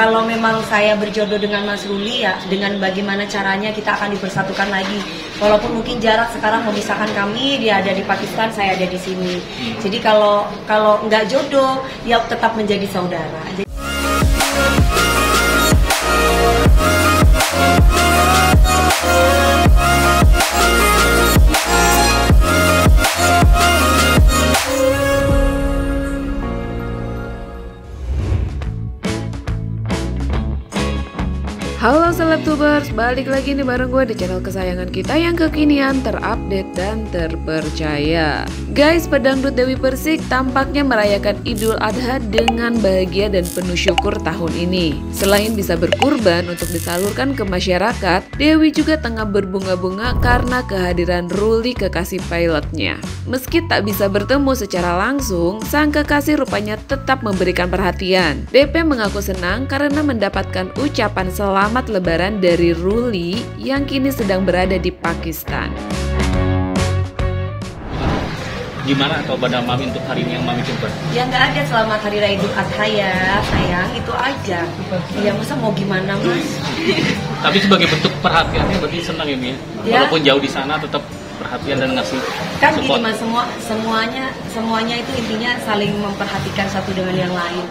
kalau memang saya berjodoh dengan Mas Ruli ya dengan bagaimana caranya kita akan dipersatukan lagi. Walaupun mungkin jarak sekarang memisahkan kami, dia ada di Pakistan, saya ada di sini. Jadi kalau kalau nggak jodoh, ya tetap menjadi saudara. Jadi, Halo Selebtubers, balik lagi nih bareng gue di channel kesayangan kita yang kekinian, terupdate dan terpercaya. Guys, pedangdut Dewi Persik tampaknya merayakan Idul Adha dengan bahagia dan penuh syukur tahun ini. Selain bisa berkurban untuk disalurkan ke masyarakat, Dewi juga tengah berbunga-bunga karena kehadiran Ruli kekasih pilotnya. Meski tak bisa bertemu secara langsung, sang kekasih rupanya tetap memberikan perhatian. DP mengaku senang karena mendapatkan ucapan selamat selamat lebaran dari Ruli yang kini sedang berada di Pakistan. Gimana atau pada mami untuk hari ini yang mami coba? Ya nggak ada selamat hari raya Idul Adha ya sayang itu aja. Ya masa mau gimana mas? Tapi sebagai bentuk perhatiannya berarti senang ya Mi ya? Ya. Walaupun jauh di sana tetap perhatian dan ngasih Kan gini support. mas semua semuanya semuanya itu intinya saling memperhatikan satu dengan yang lain.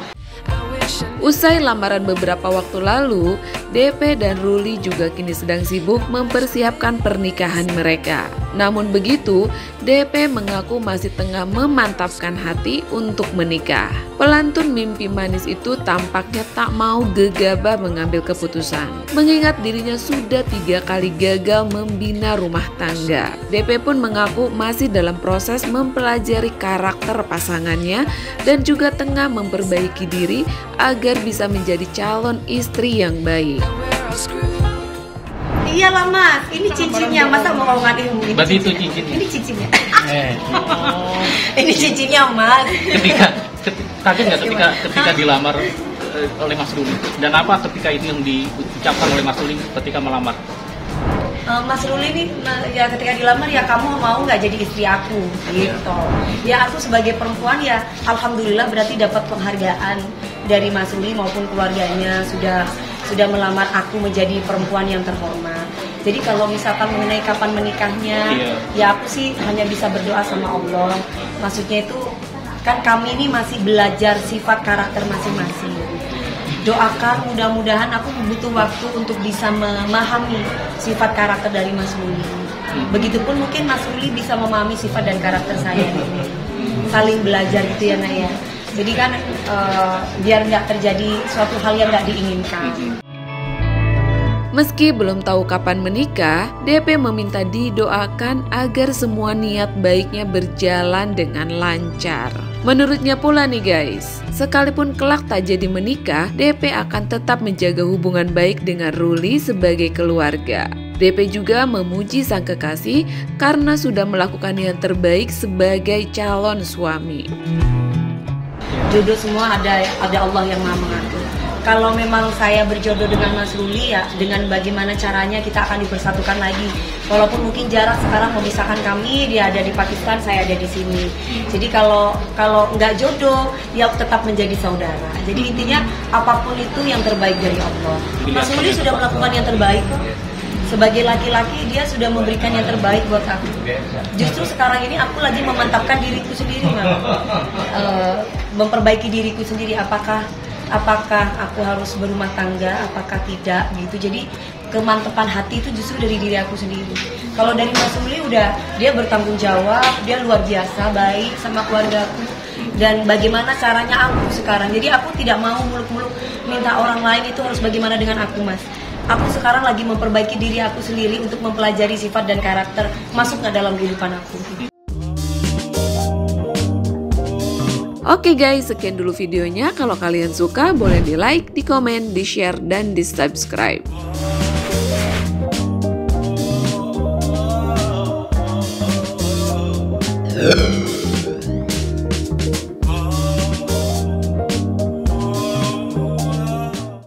Usai lamaran beberapa waktu lalu, DP dan Ruli juga kini sedang sibuk mempersiapkan pernikahan mereka. Namun begitu, DP mengaku masih tengah memantapkan hati untuk menikah. Pelantun mimpi manis itu tampaknya tak mau gegabah mengambil keputusan, mengingat dirinya sudah tiga kali gagal membina rumah tangga. DP pun mengaku masih dalam proses mempelajari karakter pasangannya dan juga tengah memperbaiki diri agar bisa menjadi calon istri yang baik. Iya lah mas, ini cincinnya masa mau ngomongin ilmu ini? Berarti itu cincinnya? Ini cincinnya. Eh, oh. ini cincinnya mas. ketika ket- kaget nggak ketika ketika dilamar eh, oleh Mas Ruli dan apa ketika itu yang diucapkan oleh Mas Ruli ketika melamar Eh, Mas Ruli ini nah, ya ketika dilamar ya kamu mau nggak jadi istri aku gitu. Ya aku sebagai perempuan ya alhamdulillah berarti dapat penghargaan dari Mas Ruli maupun keluarganya sudah sudah melamar aku menjadi perempuan yang terhormat. Jadi kalau misalkan mengenai kapan menikahnya, Iya. ya aku sih hanya bisa berdoa sama Allah. Maksudnya itu kan kami ini masih belajar sifat karakter masing-masing doakan mudah-mudahan aku butuh waktu untuk bisa memahami sifat karakter dari Mas Ruli. Begitupun mungkin Mas Ruli bisa memahami sifat dan karakter saya. Saling belajar gitu ya Nak ya. Jadi kan eh, biar nggak terjadi suatu hal yang nggak diinginkan. Meski belum tahu kapan menikah, DP meminta didoakan agar semua niat baiknya berjalan dengan lancar. Menurutnya pula nih guys, sekalipun kelak tak jadi menikah, DP akan tetap menjaga hubungan baik dengan Ruli sebagai keluarga. DP juga memuji sang kekasih karena sudah melakukan yang terbaik sebagai calon suami. Jodoh semua ada ada Allah yang maha mengatur. Kalau memang saya berjodoh dengan Mas Ruli ya dengan bagaimana caranya kita akan dipersatukan lagi. Walaupun mungkin jarak sekarang memisahkan kami, dia ada di Pakistan, saya ada di sini. Jadi kalau kalau nggak jodoh, ya tetap menjadi saudara. Jadi intinya apa pun itu yang terbaik dari Allah. Mas Ruli sudah melakukan yang terbaik kok. Sebagai laki-laki dia sudah memberikan yang terbaik buat aku. Justru sekarang ini aku lagi memantapkan diriku sendiri, Mbak. Eh, memperbaiki diriku sendiri. Apakah apakah aku harus berumah tangga, apakah tidak gitu. Jadi kemantapan hati itu justru dari diri aku sendiri. Kalau dari Mas Uli udah dia bertanggung jawab, dia luar biasa baik sama keluarga aku dan bagaimana caranya aku sekarang. Jadi aku tidak mau muluk-muluk minta orang lain itu harus bagaimana dengan aku, Mas. Aku sekarang lagi memperbaiki diri aku sendiri untuk mempelajari sifat dan karakter masuk ke dalam kehidupan aku. Oke guys, sekian dulu videonya. Kalau kalian suka, boleh di like, di komen, di share, dan di subscribe. Yeah.